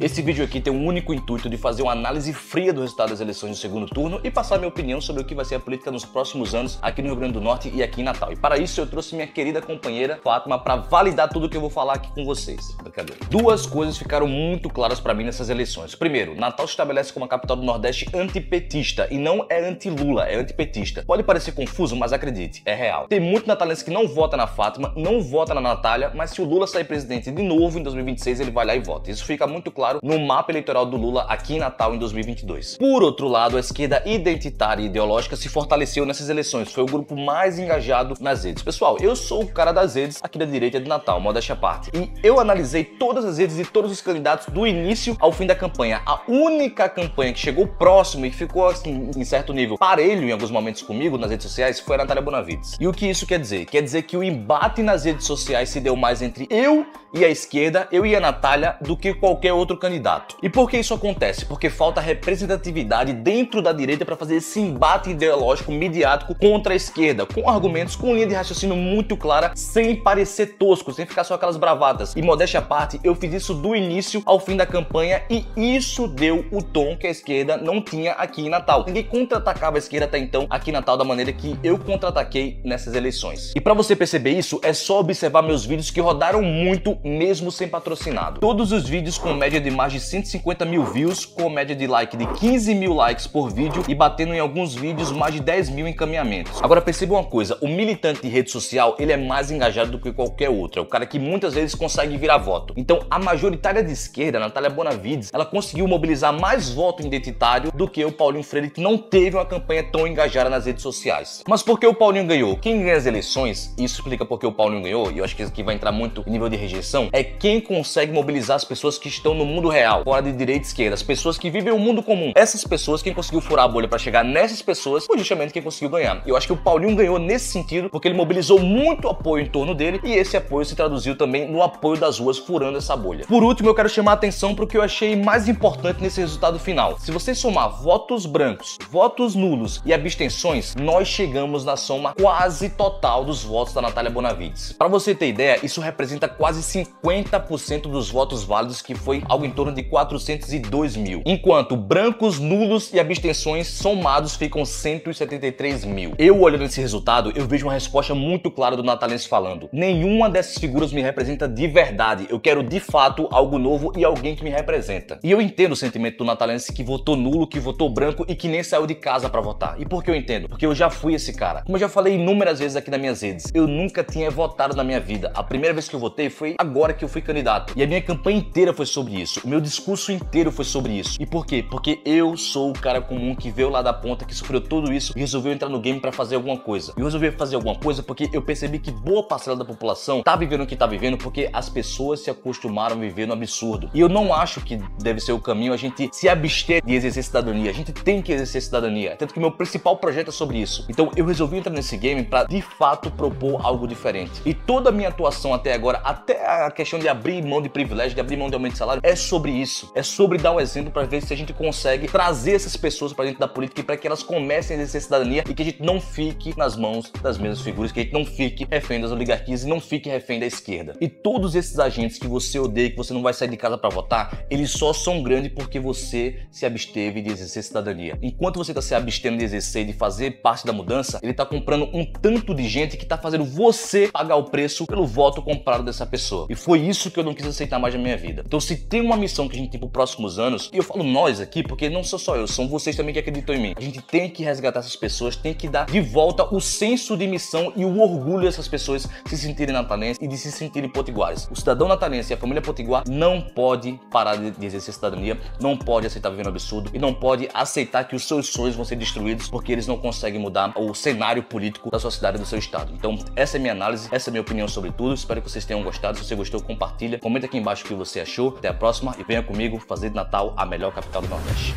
Esse vídeo aqui tem o um único intuito de fazer uma análise fria do resultado das eleições do segundo turno e passar minha opinião sobre o que vai ser a política nos próximos anos aqui no Rio Grande do Norte e aqui em Natal. E para isso eu trouxe minha querida companheira Fátima para validar tudo que eu vou falar aqui com vocês. Brincadeira. Duas coisas ficaram muito claras para mim nessas eleições. Primeiro, Natal se estabelece como a capital do Nordeste antipetista e não é anti-Lula, é antipetista. Pode parecer confuso, mas acredite, é real. Tem muito natalense que não vota na Fátima, não vota na Natália, mas se o Lula sair presidente de novo em 2026, ele vai lá e vota. Isso fica muito claro no mapa eleitoral do Lula aqui em Natal em 2022. Por outro lado, a esquerda identitária e ideológica se fortaleceu nessas eleições, foi o grupo mais engajado nas redes. Pessoal, eu sou o cara das redes aqui da direita de Natal, modéstia à parte, e eu analisei todas as redes de todos os candidatos do início ao fim da campanha. A única campanha que chegou próximo e ficou assim, em certo nível parelho em alguns momentos comigo nas redes sociais foi a Natália Bonavides. E o que isso quer dizer? Quer dizer que o embate nas redes sociais se deu mais entre eu e a esquerda, eu e a Natália, do que qualquer outro candidato. E por que isso acontece? Porque falta representatividade dentro da direita para fazer esse embate ideológico midiático contra a esquerda, com argumentos, com linha de raciocínio muito clara, sem parecer tosco, sem ficar só aquelas bravatas. E modéstia à parte, eu fiz isso do início ao fim da campanha e isso deu o tom que a esquerda não tinha aqui em Natal. Ninguém contra-atacava a esquerda até então aqui em Natal da maneira que eu contra-ataquei nessas eleições. E para você perceber isso, é só observar meus vídeos que rodaram muito mesmo sem patrocinado. Todos os vídeos com média de mais de 150 mil views, com média de like de 15 mil likes por vídeo e batendo em alguns vídeos mais de 10 mil encaminhamentos. Agora perceba uma coisa, o militante de rede social ele é mais engajado do que qualquer outro, é o cara que muitas vezes consegue virar voto. Então a majoritária de esquerda, Natália Bonavides, ela conseguiu mobilizar mais voto identitário do que o Paulinho Freire, que não teve uma campanha tão engajada nas redes sociais. Mas por que o Paulinho ganhou? Quem ganha as eleições, isso explica porque o Paulinho ganhou, e eu acho que isso aqui vai entrar muito em nível de rejeição, é quem consegue mobilizar as pessoas que estão no mundo real, fora de direita e esquerda, as pessoas que vivem o mundo comum. Essas pessoas, quem conseguiu furar a bolha para chegar nessas pessoas, foi justamente quem conseguiu ganhar. Eu acho que o Paulinho ganhou nesse sentido, porque ele mobilizou muito apoio em torno dele e esse apoio se traduziu também no apoio das ruas furando essa bolha. Por último, eu quero chamar a atenção para o que eu achei mais importante nesse resultado final. Se você somar votos brancos, votos nulos e abstenções, nós chegamos na soma quase total dos votos da Natália Bonavides. Para você ter ideia, isso representa quase 50 50% dos votos válidos, que foi algo em torno de 402 mil. Enquanto brancos, nulos e abstenções somados ficam 173 mil. Eu olhando esse resultado, eu vejo uma resposta muito clara do Natalense falando: nenhuma dessas figuras me representa de verdade. Eu quero de fato algo novo e alguém que me representa. E eu entendo o sentimento do Natalense que votou nulo, que votou branco e que nem saiu de casa para votar. E por que eu entendo? Porque eu já fui esse cara. Como eu já falei inúmeras vezes aqui nas minhas redes, eu nunca tinha votado na minha vida. A primeira vez que eu votei foi agora que eu fui candidato. E a minha campanha inteira foi sobre isso. O meu discurso inteiro foi sobre isso. E por quê? Porque eu sou o cara comum que veio lá da ponta, que sofreu tudo isso e resolveu entrar no game para fazer alguma coisa. E eu resolvi fazer alguma coisa porque eu percebi que boa parcela da população tá vivendo o que tá vivendo porque as pessoas se acostumaram a viver no absurdo. E eu não acho que deve ser o caminho a gente se abster de exercer cidadania. A gente tem que exercer cidadania. Tanto que meu principal projeto é sobre isso. Então eu resolvi entrar nesse game para de fato propor algo diferente. E toda a minha atuação até agora, até a questão de abrir mão de privilégio, de abrir mão de aumento de salário, é sobre isso. É sobre dar o um exemplo para ver se a gente consegue trazer essas pessoas para dentro da política e para que elas comecem a exercer cidadania e que a gente não fique nas mãos das mesmas figuras, que a gente não fique refém das oligarquias e não fique refém da esquerda. E todos esses agentes que você odeia, que você não vai sair de casa para votar, eles só são grandes porque você se absteve de exercer cidadania. Enquanto você está se abstendo de exercer e de fazer parte da mudança, ele está comprando um tanto de gente que está fazendo você pagar o preço pelo voto comprado dessa pessoa. E foi isso que eu não quis aceitar mais na minha vida. Então, se tem uma missão que a gente tem para os próximos anos, e eu falo nós aqui, porque não sou só eu, são vocês também que acreditam em mim. A gente tem que resgatar essas pessoas, tem que dar de volta o senso de missão e o orgulho dessas pessoas se sentirem natalenses e de se sentirem potiguares. O cidadão natalense e a família potiguar não pode parar de exercer cidadania, não pode aceitar viver no absurdo e não pode aceitar que os seus sonhos vão ser destruídos porque eles não conseguem mudar o cenário político da sua cidade e do seu estado. Então, essa é minha análise, essa é minha opinião sobre tudo. Espero que vocês tenham gostado. Se você gostou, compartilha. Comenta aqui embaixo o que você achou. Até a próxima e venha comigo fazer de Natal a melhor capital do Nordeste.